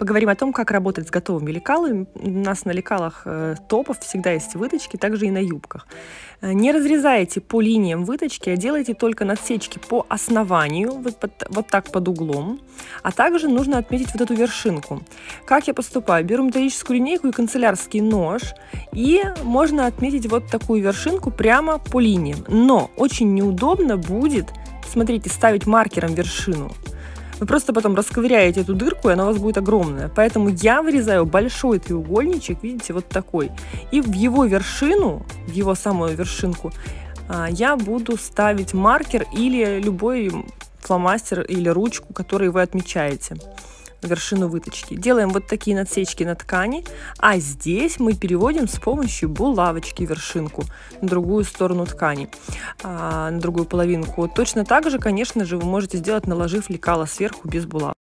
Поговорим о том, как работать с готовыми лекалами. У нас на лекалах э, топов всегда есть выточки, также и на юбках. Э, не разрезайте по линиям выточки, а делайте только надсечки по основанию, вот, под, вот так под углом. А также нужно отметить вот эту вершинку. Как я поступаю? Беру металлическую линейку и канцелярский нож, и можно отметить вот такую вершинку прямо по линиям. Но очень неудобно будет, смотрите, ставить маркером вершину. Вы просто потом расковыряете эту дырку, и она у вас будет огромная. Поэтому я вырезаю большой треугольничек, видите, вот такой. И в его вершину, в его самую вершинку, а, я буду ставить маркер или любой фломастер или ручку, который вы отмечаете вершину выточки. Делаем вот такие надсечки на ткани, а здесь мы переводим с помощью булавочки вершинку на другую сторону ткани, а, на другую половинку. Точно так же, конечно же, вы можете сделать, наложив лекало сверху без булавок.